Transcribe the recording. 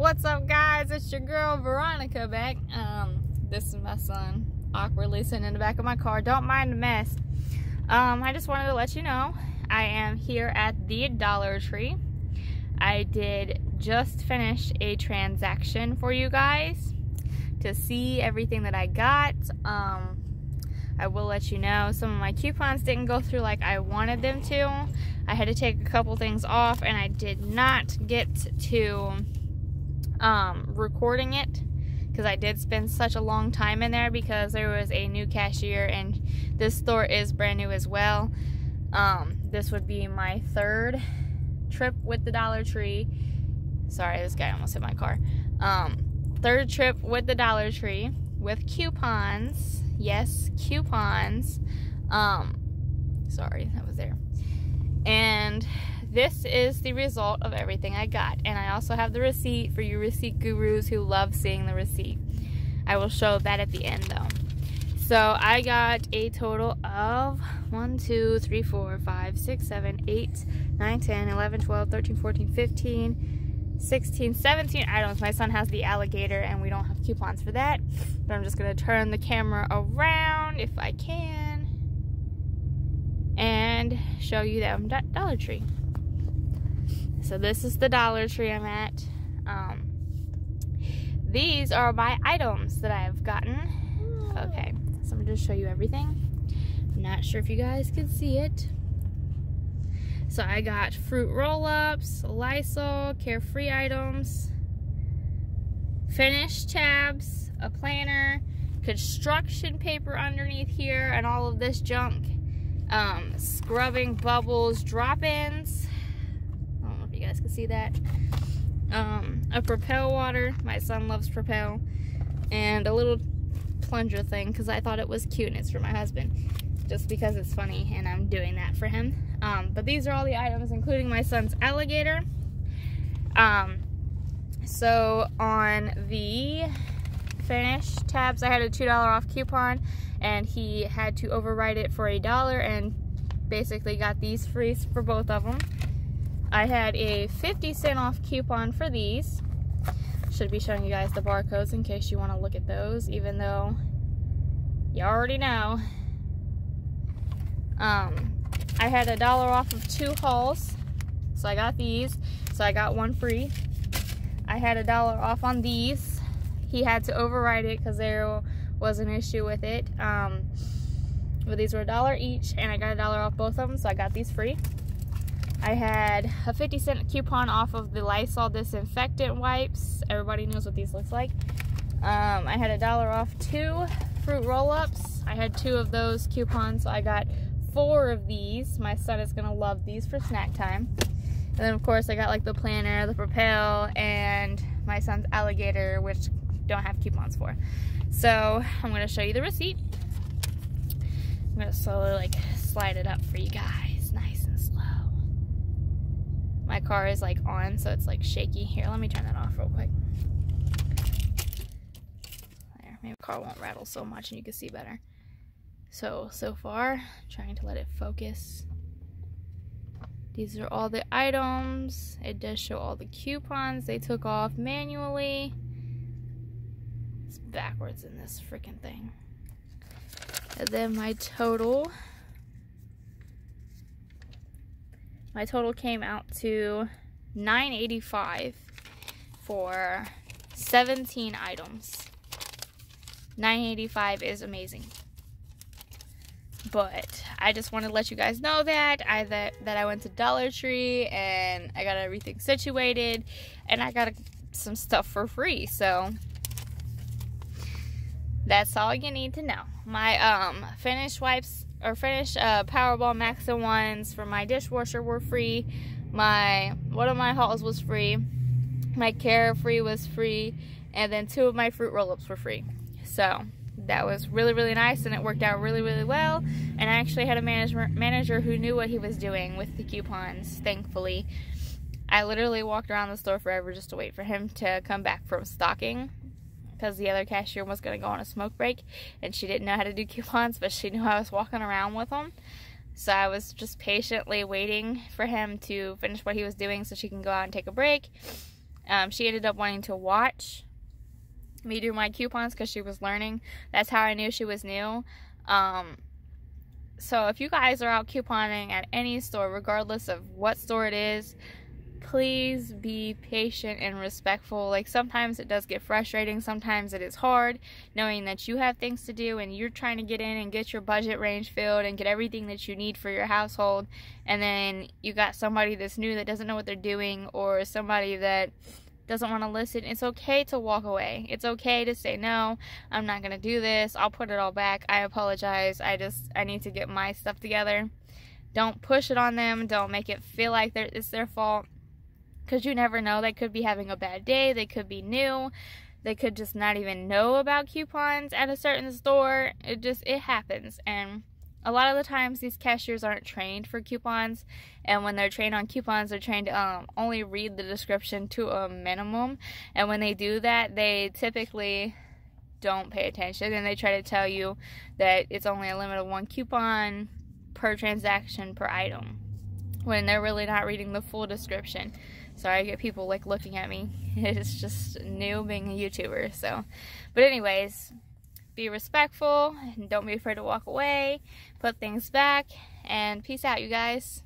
What's up guys? It's your girl Veronica back. Um, this is my son awkwardly sitting in the back of my car. Don't mind the mess. Um, I just wanted to let you know I am here at the Dollar Tree. I did just finish a transaction for you guys to see everything that I got. Um, I will let you know some of my coupons didn't go through like I wanted them to. I had to take a couple things off and I did not get to um, recording it because I did spend such a long time in there because there was a new cashier and this store is brand new as well. Um, this would be my third trip with the Dollar Tree. Sorry, this guy almost hit my car. Um, third trip with the Dollar Tree with coupons. Yes, coupons. Um, sorry, that was there. And this is the result of everything I got. And I also have the receipt for you receipt gurus who love seeing the receipt. I will show that at the end though. So I got a total of 1, 2, 3, 4, 5, 6, 7, 8, 9, 10, 11, 12, 13, 14, 15, 16, 17 items. My son has the alligator and we don't have coupons for that. But I'm just going to turn the camera around if I can and show you them Dollar Tree. So this is the Dollar Tree I'm at. Um, these are my items that I have gotten. Okay, so I'm gonna just show you everything. I'm not sure if you guys can see it. So I got fruit roll-ups, Lysol, carefree items, finish tabs, a planner, construction paper underneath here, and all of this junk. Um, scrubbing bubbles, drop-ins, guys can see that. Um, a Propel water. My son loves Propel. And a little plunger thing because I thought it was cute and it's for my husband. Just because it's funny and I'm doing that for him. Um, but these are all the items including my son's alligator. Um, so on the finish tabs, I had a $2 off coupon and he had to override it for a dollar and basically got these free for both of them. I had a 50 cent off coupon for these. Should be showing you guys the barcodes in case you want to look at those, even though you already know. Um, I had a dollar off of two Halls, so I got these. So I got one free. I had a dollar off on these. He had to override it because there was an issue with it. Um, but these were a dollar each, and I got a dollar off both of them, so I got these free. I had a 50 cent coupon off of the Lysol disinfectant wipes. Everybody knows what these looks like. Um, I had a dollar off two fruit roll-ups. I had two of those coupons, so I got four of these. My son is gonna love these for snack time. And then of course I got like the planner, the Propel, and my son's alligator, which don't have coupons for. So I'm gonna show you the receipt. I'm gonna slowly like slide it up for you guys. My car is like on, so it's like shaky. Here, let me turn that off real quick. There, maybe the car won't rattle so much and you can see better. So, so far, trying to let it focus. These are all the items. It does show all the coupons they took off manually. It's backwards in this freaking thing. And then my total my total came out to 985 for 17 items. 985 is amazing. But I just want to let you guys know that I that, that I went to Dollar Tree and I got everything situated and I got some stuff for free so that's all you need to know. My um finish wipes or Finish uh, Powerball Max and ones for my dishwasher were free. My one of my Halls was free. My carefree was free, and then two of my fruit roll-ups were free. So that was really really nice, and it worked out really really well. And I actually had a manager manager who knew what he was doing with the coupons. Thankfully, I literally walked around the store forever just to wait for him to come back from stocking because the other cashier was going to go on a smoke break and she didn't know how to do coupons, but she knew I was walking around with them. So I was just patiently waiting for him to finish what he was doing so she can go out and take a break. Um, she ended up wanting to watch me do my coupons because she was learning. That's how I knew she was new. Um, so if you guys are out couponing at any store, regardless of what store it is, please be patient and respectful. Like sometimes it does get frustrating, sometimes it is hard knowing that you have things to do and you're trying to get in and get your budget range filled and get everything that you need for your household and then you got somebody that's new that doesn't know what they're doing or somebody that doesn't want to listen, it's okay to walk away. It's okay to say, no, I'm not going to do this. I'll put it all back. I apologize. I just, I need to get my stuff together. Don't push it on them. Don't make it feel like it's their fault. Because you never know. They could be having a bad day. They could be new. They could just not even know about coupons at a certain store. It just, it happens. And a lot of the times these cashiers aren't trained for coupons and when they're trained on coupons they're trained to um, only read the description to a minimum and when they do that they typically don't pay attention and they try to tell you that it's only a limit of one coupon per transaction per item when they're really not reading the full description sorry i get people like looking at me it's just new being a youtuber so but anyways be respectful and don't be afraid to walk away, put things back, and peace out, you guys.